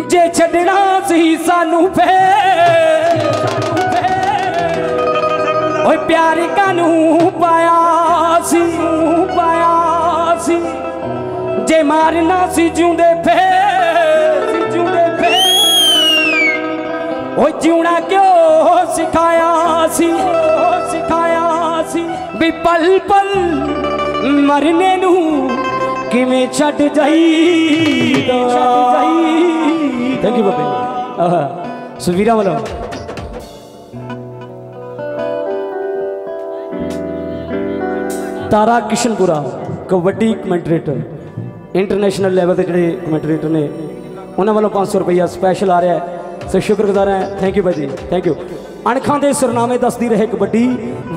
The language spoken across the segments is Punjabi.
ਜੇ ਛੱਡਣਾ ਸੀ ਸਾਨੂੰ ਫੇਰ। ਓਏ ਪਿਆਰ ਕਾਨੂੰ ਪਾਇਆ ਸੀ ਪਾਇਆ ਸੀ। ਜੇ ਮਾਰਨਾ ਸੀ ਜਿਉਂਦੇ ਫੇਰ ਜਿਉਂਦੇ ਫੇਰ। ਓਏ ਜਿਉਣਾ ਕਿਉਂ ਸਿਖਾਇਆ ਸੀ ਸਿਖਾਇਆ ਸੀ। ਵੀ ਪਲ ਪਲ ਮਰਨੇ ਨੂੰ ਕਿਵੇਂ ਛੱਡ ਜਾਈਦਾ? ਛੱਡ ਜਾਈ ਥੈਂਕ ਯੂ ਬਾਬੇ ਆਹ ਸੁਵੀਰਾ ਵੱਲੋਂ Tara Kishanpura kabaddi commentator international level ਤੇ ਜਿਹੜੇ ਕਮੈਂਟਰੇਟਰ ਨੇ ਉਹਨਾਂ ਵੱਲੋਂ 500 ਰੁਪਈਆ ਸਪੈਸ਼ਲ ਆ ਰਿਹਾ ਹੈ ਸੋ ਸ਼ੁਕਰਗੁਜ਼ਾਰ ਹਾਂ ਥੈਂਕ ਯੂ ਭਾਈ ਜੀ ਥੈਂਕ ਯੂ ਅਣਖਾਂ ਦੇ ਸਰਨਾਮੇ ਦੱਸਦੀ ਰਹੇ ਕਬੱਡੀ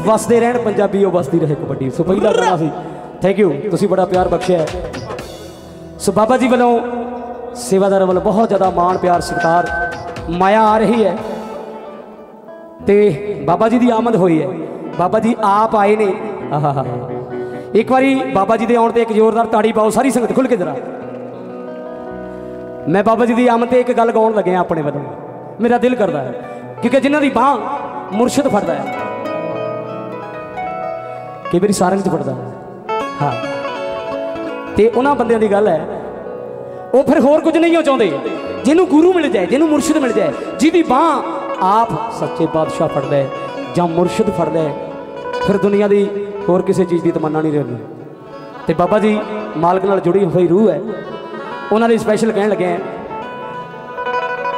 ਵਸਦੇ ਰਹਿਣ ਪੰਜਾਬੀ ਉਹ ਵਸਦੀ ਰਹੇ ਕਬੱਡੀ ਸੋ ਪਹਿਲਾ ਗਾਣਾ ਸੀ ਥੈਂਕ ਯੂ ਤੁਸੀਂ ਬੜਾ ਪਿਆਰ ਬਖਸ਼ਿਆ ਸੋ ਬਾਬਾ ਜੀ ਵੱਲੋਂ ਸੇਵਾਦਾਰਾਂ ਵੱਲ ਬਹੁਤ ਜ਼ਿਆਦਾ ਮਾਣ, ਪਿਆਰ, ਸਤਿਕਾਰ, ਮਾਇਆ ਆ ਰਹੀ ਹੈ। ਤੇ ਬਾਬਾ ਜੀ ਦੀ ਆਮਦ ਹੋਈ ਹੈ। ਬਾਬਾ ਜੀ ਆਪ ਆਏ ਨੇ। ਆਹਾਹਾ। ਇੱਕ ਵਾਰੀ ਬਾਬਾ ਜੀ ਦੇ ਆਉਣ ਤੇ ਇੱਕ ਜ਼ੋਰਦਾਰ ਤਾੜੀ ਪਾਓ, ਸਾਰੀ ਸੰਗਤ ਖੁੱਲ ਕੇ ਜਰਾ। ਮੈਂ ਬਾਬਾ ਜੀ ਦੀ ਆਮਦ ਤੇ ਇੱਕ ਗੱਲ ਗਾਉਣ ਲੱਗਿਆ ਆਪਣੇ ਵੱਲੋਂ। ਮੇਰਾ ਦਿਲ ਕਰਦਾ ਹੈ, ਕਿਉਂਕਿ ਜਿਨ੍ਹਾਂ ਦੀ ਬਾਹ ਮੁਰਸ਼ਿਦ ਫੜਦਾ ਹੈ। ਕਈ ਵਾਰੀ ਸਾਰੰਗ ਚ ਫੜਦਾ। ਹਾਂ। ਤੇ ਉਹਨਾਂ ਬੰਦਿਆਂ ਦੀ ਗੱਲ ਹੈ ਉਹ ਫਿਰ ਹੋਰ ਕੁਝ ਨਹੀਂ ਹੋ ਚਾਹੁੰਦੇ। ਜਿਹਨੂੰ ਗੁਰੂ ਮਿਲ ਜਾਏ, ਜਿਹਨੂੰ ਮੁਰਸ਼ਿਦ ਮਿਲ ਜਾਏ, ਜਿਹਦੀ ਬਾਹ ਆਪ ਸੱਚੇ ਪਾਤਸ਼ਾਹ ਫੜਦਾ ਹੈ ਜਾਂ ਮੁਰਸ਼ਿਦ ਫੜਦਾ ਹੈ, ਫਿਰ ਦੁਨੀਆ ਦੀ ਹੋਰ ਕਿਸੇ ਚੀਜ਼ ਦੀ ਤਮੰਨਾ ਨਹੀਂ ਰਹਿੰਦੀ। ਤੇ ਬਾਬਾ ਜੀ ਮਾਲਕ ਨਾਲ ਜੁੜੀ ਹੋਈ ਰੂਹ ਹੈ। ਉਹਨਾਂ ਲਈ ਸਪੈਸ਼ਲ ਕਹਿਣ ਲੱਗੇ ਆ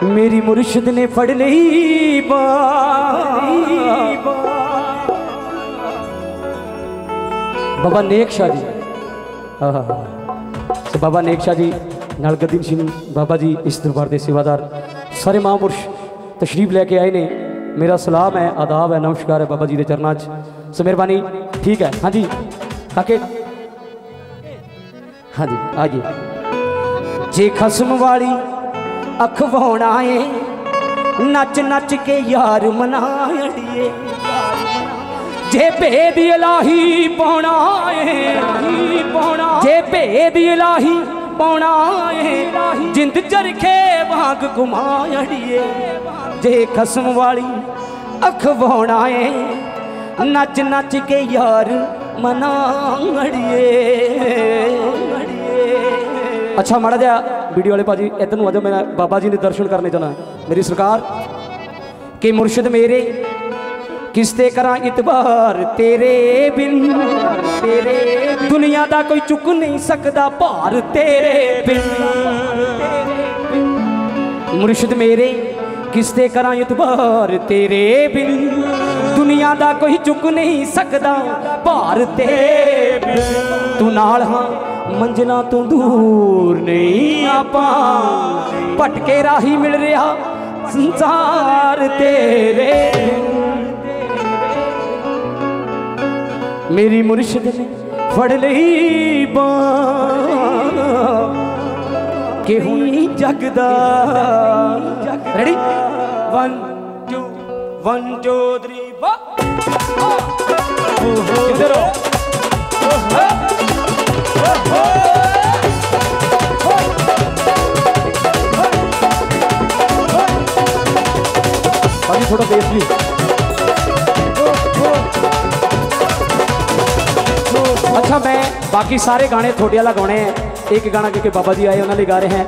ਮੇਰੀ ਮੁਰਸ਼ਿਦ ਨੇ ਫੜ ਲਈ ਬਾਹ। ਬਾਬਾ ਨੇਕ ਸ਼ਾਹ ਜੀ। ਆਹਾ। ਸੋ ਬਾਬਾ ਨੇਕ ਸ਼ਾਹ ਜੀ ਨਾਲ ਗਦੀਮ ਸਿੰਘ ਬਾਬਾ ਜੀ ਇਸ ਦਰਬਾਰ ਦੇ ਸੇਵਾਦਾਰ ਸਾਰੇ ਮਹਾਂਪੁਰਸ਼ ਤਸ਼ਰੀਫ ਲੈ ਕੇ ਆਏ ਨੇ। ਮੇਰਾ ਸਲਾਮ ਹੈ, ਆਦਾਬ ਹੈ, ਨਮਸਕਾਰ ਹੈ ਬਾਬਾ ਜੀ ਦੇ ਚਰਨਾਂ 'ਚ। ਸੋ ਮਿਹਰਬਾਨੀ, ਠੀਕ ਹੈ, ਹਾਂਜੀ। ਕਾਕੇ। ਹਾਂਜੀ ਜੀ ਜੇ ਖਸਮ ਵਾਲੀ ਅਖਵਾਉਣਾ ਏ ਨੱਚ ਨੱਚ ਕੇ ਯਾਰ ਮਨਾਈਏ। ਜੇ ਭੇਦ ਇਲਾਹੀ ਪਾਉਣਾ ਏ ਪਾਉਣਾ ਜੇ ਭੇਦ ਇਲਾਹੀ ਪਾਉਣਾ ਏ ਜਿੰਦ ਚਰਖੇ ਵਾਂਗ ਘੁਮਾਈਏ ਜੇ ਖਸਮ ਵਾਲੀ ਅਖਵਾਉਣਾ ਏ, ਨੱਚ ਨੱਚ ਕੇ ਯਾਰ ਮਨਾੜੀਏ ਅੱਛਾ ਮਾੜਾ ਜਿਹਾ ਵੀਡੀਓ ਵਾਲੇ ਭਾਜੀ, ਇੱਧਰ ਨੂੰ ਆ ਜਾਓ, ਮੈਂ ਬਾਬਾ ਜੀ ਦੇ ਦਰਸ਼ਨ ਕਰਨੇ ਚਾਹਣਾ ਮੇਰੀ ਸਰਕਾਰ, ਕਿ ਮੁਰਸ਼ਿਦ ਮੇਰੇ ਕਿਸ ਤੇ ਕਰਾਂ ਇਤਬਾਰ? ਤੇਰੇ ਬਿਨ, ਤੇਰੇ ਦੁਨੀਆ ਦਾ ਕੋਈ ਚੁੱਕ ਨਹੀਂ ਸਕਦਾ ਭਾਰ। ਤੇਰੇ ਬਿਨ, ਮੁਰਸ਼ਿਦ ਮੇਰੇ ਕਿਸ ਤੇ ਕਰਾਂ ਇਤਬਾਰ? ਤੇਰੇ ਬਿਨ, ਦੁਨੀਆ ਦਾ ਕੋਈ ਚੁੱਕ ਨਹੀਂ ਸਕਦਾ ਭਾਰ। ਤੇਰੇ ਬਿਨ, ਤੂੰ ਨਾਲ ਹਾਂ, ਮੰਜ਼ਲਾਂ ਤੋਂ ਦੂਰ ਨਹੀਂ ਆਪਾਂ। ਭਟਕੇ ਰਾਹੀ ਮਿਲ ਰਿਹਾ ਸੰਸਾਰ ਤੇਰੇ ਮੇਰੀ ਮੁਰਸ਼ਿਦ ਨੇ ਫੜ ਲਈ ਬਾਂਹ ਕਿ ਹੁਣ ਜਗਦਾ। ਰੈਡੀ 1 2 1 2 3 ਵਾ ਕਿਧਰ ਹੋ? ਥੋੜਾ ਬੇਸ ਵੀ ਬਾਕੀ ਸਾਰੇ ਗਾਣੇ ਤੁਹਾਡੇ ਵਾਲਾ ਗਾਉਣੇ ਹੈ ਇੱਕ ਗਾਣਾ ਕਿਉਂਕਿ ਬਾਬਾ ਜੀ ਆਏ, ਉਹਨਾਂ ਲਈ ਗਾ ਰਹੇ ਹਾਂ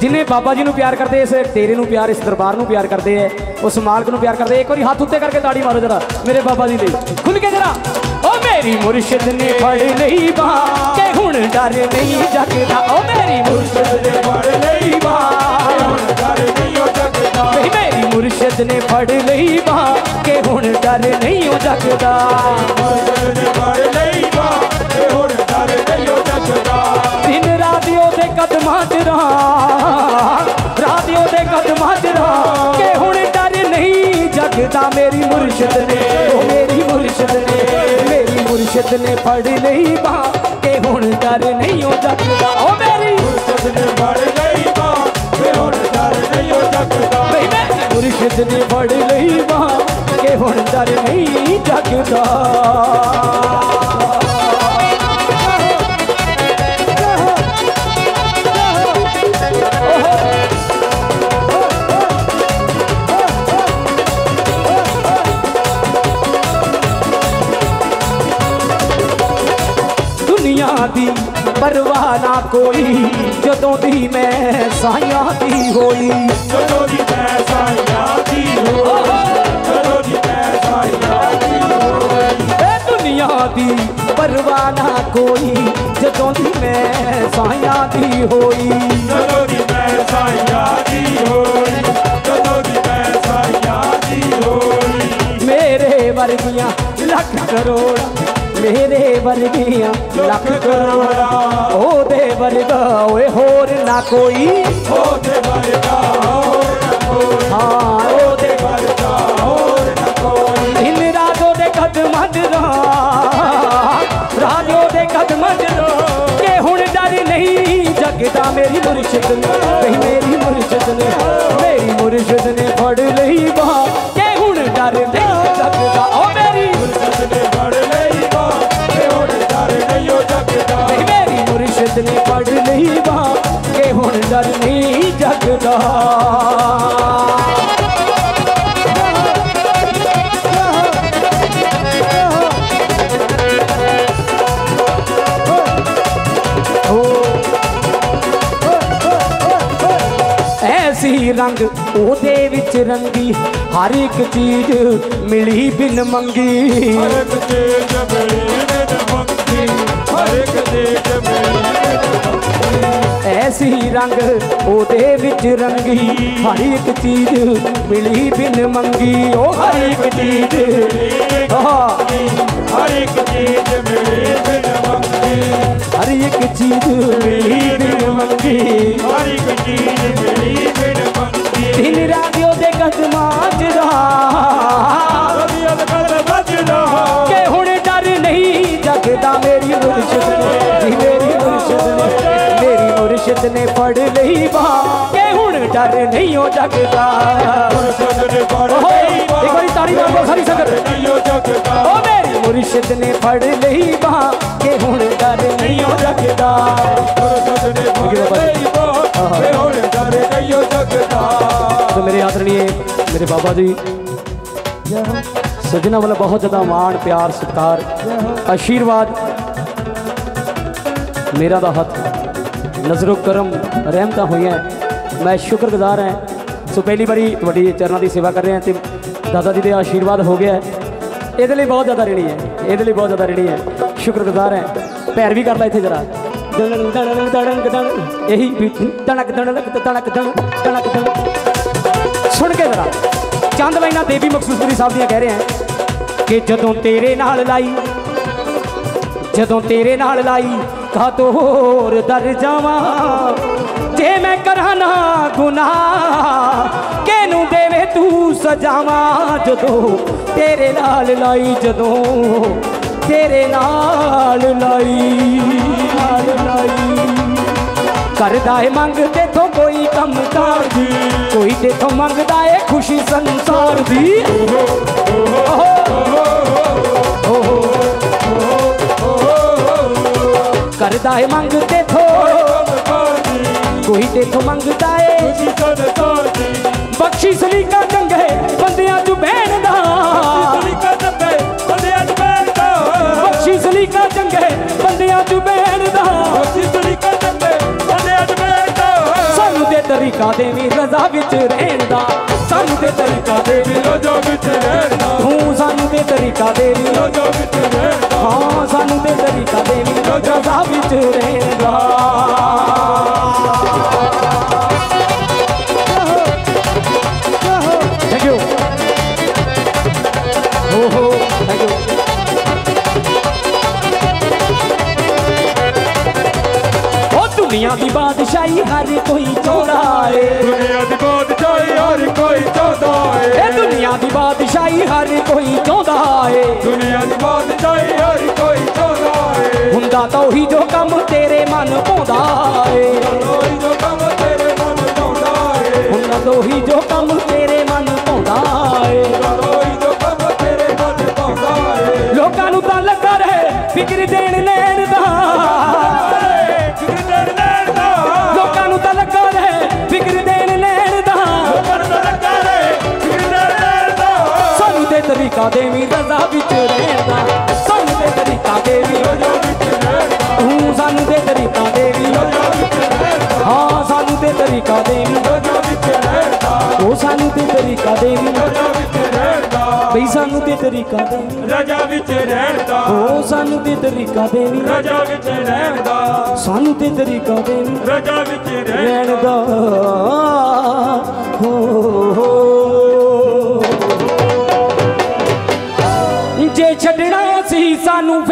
ਜਿਨੇ ਬਾਬਾ ਜੀ ਨੂੰ ਪਿਆਰ ਕਰਦੇ, ਇਸ ਤੇਰੇ ਨੂੰ ਪਿਆਰ, ਇਸ ਦਰਬਾਰ ਨੂੰ ਪਿਆਰ ਕਰਦੇ ਹੈ ਉਸ ਮਾਲਕ ਨੂੰ ਪਿਆਰ ਕਰਦੇ ਇੱਕ ਵਾਰੀ ਹੱਥ ਉੱਤੇ ਕਰਕੇ ਤਾੜੀ ਮਾਰੋ ਜਰਾ, ਮੇਰੇ ਬਾਬਾ ਜੀ ਲਈ ਖੁੱਲ ਕੇ ਜਰਾ। ਓ ਮੇਰੀ ਮੁਰਸ਼ਿਦ ਨੇ ਫੜ ਲਈ ਬਾਹ ਕਿ ਹੁਣ ਡਰ ਨਹੀਂ ਜਗਦਾ। ਓ ਮੇਰੀ ਮੁਰਸ਼ਿਦ ਨੇ ਫੜ ਲਈ ਬਾਹ ਹੁਣ ਡਰ ਨਹੀਂ ਜਗਦਾ। ਮੇਰੀ ਮੁਰਸ਼ਿਦ ਨੇ ਫੜ ਲਈ ਬਾਹ ਕਿ ਹੁਣ ਡਰ ਨਹੀਂ ਜਗਦਾ। ਮੁਰਸ਼ਿਦ ਨੇ ਫੜ ਲਈ ਰਾਤ ਉਹਦੇ ਕਦਮਾਂ 'ਚ ਰਹਾ ਕਿ ਹੁਣ ਡਰ ਨਹੀਂ ਜਗਦਾ ਮੇਰੀ ਮੁਰਸ਼ਿਦ ਨੇ। ਮੇਰੀ ਮੁਰਸ਼ਿਦ ਨੇ ਮੇਰੀ ਮੁਰਸ਼ਿਦ ਨੇ ਫੜ ਲਈ ਬਾਹ ਕਿ ਹੁਣ ਡਰ ਨਹੀਂ ਉਹ ਜਗਦਾ। ਓ ਮੇਰੀ ਮੁਰਸ਼ਿਦ ਨੇ ਫੜ ਲਈ ਬਾਹ ਕਿ ਹੁਣ ਡਰ ਨਹੀਂ ਉਹ ਜਗਦਾ। ਮੇਰੀ ਮੁਰਸ਼ਿਦ ਨੇ ਫੜ ਲਈ ਬਾਹ ਕਿ ਹੁਣ ਡਰ ਨਹੀਂ ਜਗਦਾ। ਕੋਈ ਜਦੋਂ ਦੀ ਮੈਂ ਸਾਈਆਂ ਦੀ ਹੋਈ। ਜਦੋਂ ਦੀ ਮੈਂ ਸਾਈਆਂ ਦੀ ਹੋਈ ਜਦੋਂ ਦੀ ਮੈਂ ਸਾਈਆਂ ਦੀ ਹੋਈ। ਇਹ ਦੁਨੀਆ ਦੀ ਪਰਵਾਹ ਨਾ ਕੋਈ ਜਦੋਂ ਦੀ ਮੈਂ ਸਾਈਆਂ ਦੀ ਹੋਈ। ਜਦੋਂ ਦੀ ਮੈਂ ਸਾਈਆਂ ਦੀ ਹੋਈ ਜਦੋਂ ਦੀ ਮੈਂ ਸਾਈਆਂ ਦੀ ਹੋਈ। ਮੇਰੇ ਵਰਗੀਆਂ ਲੱਖ ਕਰੋੜ ਮੇਰੇ ਵਰਗੀਆਂ ਲੱਖ ਕਰੋੜ। ਉਹਦੇ ਵਰਗਾ ਓਏ ਹੋਰ ਨਾ ਕੋਈ। ਉਹਦੇ ਵਰਗਾ ਹੋਰ ਨਾ ਕੋਈ। ਹਾਂ ਉਹਦੇ ਵਰਗਾ ਹੋਰ ਨਾ ਕੋਈ। ਦਿਨ ਰਾਤ ਉਹਦੇ ਕਦਮਾਂ 'ਚ ਰਹਾ ਰਾਤ ਉਹਦੇ ਕਦਮਾਂ 'ਚ ਰਹਾ ਕਿ ਹੁਣ ਡਰ ਨਹੀਂ ਜਗਦਾ ਮੇਰੀ ਮੁਰਸ਼ਿਦ ਨੇ ਮੇਰੀ ਮੁਰਸ਼ਿਦ ਨੇ ਮੇਰੀ ਮੁਰਸ਼ਿਦ ਨੇ ਫੜ ਕਿ ਹੁਣ ਡਰ ਨਹੀਂ ਐਸੀ ਰੰਗ ਉਹਦੇ ਵਿੱਚ ਰੰਗੀ, ਹਰ ਇੱਕ ਚੀਜ਼ ਮਿਲੀ ਬਿਨ ਮੰਗੀ। ਹਰ ਇੱਕ ਚੀਜ਼ ਮਿਲੀ ਬਿਨ ਮੰਗੀ। ਰੰਗ ਉਹਦੇ ਵਿੱਚ ਰੰਗੀ, ਹਰ ਇੱਕ ਚੀਜ਼ ਮਿਲੀ ਬਿਨ ਮੰਗੀ। ਉਹ ਹਰ ਇੱਕ ਚੀਜ਼ ਹਰ ਇੱਕ ਚੀਜ਼ ਮਿਲੀ ਬਿਨ ਮੰਗੀ। ਹਰ ਇੱਕ ਚੀਜ਼ ਮਿਲੀ ਬਿਨ ਮੰਗੀ। ਹਰ ਇੱਕ ਚੀਜ਼ ਨੇ ਫੜ ਲਈ ਬਾ ਕੇ ਹੁਣ ਡਰ ਨਹੀਂ ਉਹ ਜਗਦਾ। ਇੱਕ ਵਾਰੀ ਤਾੜੀ ਮਾਰੋ ਸਾਰੀ ਸੰਗਤ। ਓ ਮੇਰੀ ਮੁਰਸ਼ਿਦ ਨੇ ਫੜ ਲਈ ਬਾ ਕੇ ਹੁਣ ਡਰ ਨਹੀਂ ਉਹ ਜਗਦਾ। ਤੇ ਮੇਰੇ ਆਦਰਣੀਏ ਮੇਰੇ ਬਾਬਾ ਜੀ। ਸਜਣਾ ਵਾਲਾ ਬਹੁਤ ਜ਼ਿਆਦਾ ਮਾਣ ਪਿਆਰ ਸਤਿਕਾਰ ਆਸ਼ੀਰਵਾਦ। ਮੇਰਾ ਦਾ ਹੱਥ। ਨਜ਼ਰੋ ਕਰਮ ਰਹਿਮਤਾਂ ਹੋਈਆਂ ਮੈਂ ਸ਼ੁਕਰਗੁਜ਼ਾਰ ਹਾਂ। ਸੋ ਪਹਿਲੀ ਵਾਰੀ ਤੁਹਾਡੀ ਚਰਨਾਂ ਦੀ ਸੇਵਾ ਕਰ ਰਹੇ ਹਾਂ ਤੇ ਦਾਦਾ ਜੀ ਦੇ ਆਸ਼ੀਰਵਾਦ ਹੋ ਗਿਆ ਇਹਦੇ ਲਈ ਬਹੁਤ ਜ਼ਿਆਦਾ ਰਣੀ ਹੈ। ਇਹਦੇ ਲਈ ਬਹੁਤ ਜ਼ਿਆਦਾ ਰਣੀ ਹੈ। ਸ਼ੁਕਰਗੁਜ਼ਾਰ ਹੈ। ਪੈਰ ਵੀ ਕਰ ਲੈ ਇੱਥੇ ਜਰਾ। ਦਣਨ ਦਣਨ ਦਣਨ ਦਣ ਇਹੀ ਵੀ ਤਣਕ ਦਣਕ ਤਣਕ ਤਣਕ ਸੁਣ ਕੇ ਜਰਾ। ਚੰਦ ਲਾਈਨਾਂ ਦੇਵੀ ਮਕਸੂਦਪੁਰੀ ਸਾਹਿਬ ਦੀਆਂ ਕਹਿ ਰਹੇ ਹਾਂ ਕਿ ਜਦੋਂ ਤੇਰੇ ਨਾਲ ਲਾਈ ਜਦੋਂ ਤੇਰੇ ਨਾਲ ਲਾਈ ਕਾ ਤੋ ਦਰ ਜਾਵਾਂ। ਜੇ ਮੈਂ ਕਰਾਂ ਨਾ ਗੁਨਾਹ ਕਿਨੂੰ ਦੇਵੇ ਤੂੰ ਸਜਾਵਾਂ? ਜਦੋਂ ਤੇਰੇ ਨਾਲ ਲਾਈ, ਜਦੋਂ ਤੇਰੇ ਨਾਲ ਲਾਈ ਨਾਲ ਲਾਈ। ਕਰਦਾ ਏ ਮੰਗ ਤੇਥੋਂ ਕੋਈ ਕੰਮ ਕਾਰ ਦੀ, ਕੋਈ ਤੇਥੋਂ ਮੰਗਦਾ ਏ ਖੁਸ਼ੀ ਸੰਸਾਰ ਦੀ। ਕਰਦਾ ਏ ਮੰਗ ਤੇਥੋਂ ਕੋਈ ਤੇਥੋਂ ਮੰਗਦਾ ਏ। ਤੁਸੀਂ ਕਦ ਤੋਰਦੀ ਬਖਸ਼ੀ ਸਲੀਕਾ ਚੰਗੇ ਬੰਦਿਆਂ ਤਰੀਕਾ ਦੇਵੀ ਰਜ਼ਾ ਵਿੱਚ ਰਹਿਣ ਦਾ ਸਾਨੂੰ ਤੇ ਤਰੀਕਾ ਦੇਵੀ ਰੋਜੋ ਵਿੱਚ ਰਹਿਣਾ ਤੂੰ ਸਾਨੂੰ ਤੇ ਤਰੀਕਾ ਦੇਵੀ ਰੋਜੋ ਵਿੱਚ ਰਹਿਣਾ ਹਾਂ ਸਾਨੂੰ ਤੇ ਤਰੀਕਾ ਦੇਵੀ ਰਜ਼ਾ ਵਿੱਚ ਰਹਿਣ ਦਾ ਥੈਂਕ ਯੂ ਦੁਨੀਆ ਦੀ ਬਾਦਸ਼ਾਹੀ ਹਰ ਕੋਈ ਚਾਹੁੰਦਾ ਏ। ਦੁਨੀਆ ਦੀ ਬਾਤ ਚਾਹੀ ਹਰ ਕੋਈ ਚਾਹਦਾ ਇਹ ਏ ਦੁਨੀਆ ਦੀ ਬਾਦਸ਼ਾਹੀ ਹਰ ਕੋਈ ਚਾਹੁੰਦਾ ਏ। ਦੁਨੀਆ ਦੀ ਬਾਤ ਚਾਹੀ ਹਰ ਕੋਈ ਚਾਹਦਾ ਏ। ਹੁੰਦਾ ਤਾਂ ਉਹੀ ਜੋ ਕੰਮ ਤੇਰੇ ਮਨ ਪਾਉਂਦਾ ਏ। ਕੋਈ ਜੋ ਕੰਮ ਤੇਰੇ ਮਨ ਚਾਹਦਾ ਏ। ਹੁੰਦਾ ਤਾਂ ਉਹੀ ਜੋ ਕੰਮ ਤੇਰੇ ਮਨ ਪਾਉਂਦਾ ਏ। ਕੋਈ ਜੋ ਕੰਮ ਤੇਰੇ ਮਨ ਚਾਹਦਾ ਏ। ਲੋਕਾਂ ਨੂੰ ਤਾਂ ਲੱਗਾ ਰਹੇ ਫਿਕਰ ਦੇਣ ਲੈਣ ਤਰੀਕਾ ਦੇਵੀ ਰਜ਼ਾ ਵਿੱਚ ਰਹਿਣ ਸਾਨੂੰ ਦੇ ਤਰੀਕਾ ਦੇਵੀ ਰਜ਼ਾ ਵਿੱਚ ਰਹਿਣ ਤੂੰ ਸਾਨੂੰ ਦੇ ਤਰੀਕਾ ਦੇਵੀ ਰਜ਼ਾ ਵਿੱਚ ਰਹਿਣ ਹਾਂ? ਸਾਨੂੰ ਦੇ ਤਰੀਕਾ ਦੇਵੀ ਰਜ਼ਾ ਵਿੱਚ ਰਹਿਣ ਤੂੰ ਸਾਨੂੰ ਦੇ ਤਰੀਕਾ ਦੇਵੀ ਰਜ਼ਾ ਵਿੱਚ ਰਹਿਣ ਬਈ ਸਾਨੂੰ ਦੇ ਤਰੀਕਾ ਦੇ ਰਜ਼ਾ ਵਿੱਚ ਰਹਿਣ ਦਾ ਉਹ ਸਾਨੂੰ ਦੇ ਤਰੀਕਾ ਦੇਵੀ ਰਜ਼ਾ ਵਿੱਚ ਰਹਿਣ ਸਾਨੂੰ ਤੇ ਤਰੀਕਾ ਦੇਵੀ ਰਜ਼ਾ ਵਿੱਚ ਰਹਿਣ ਹੋ? ਹੋ? e não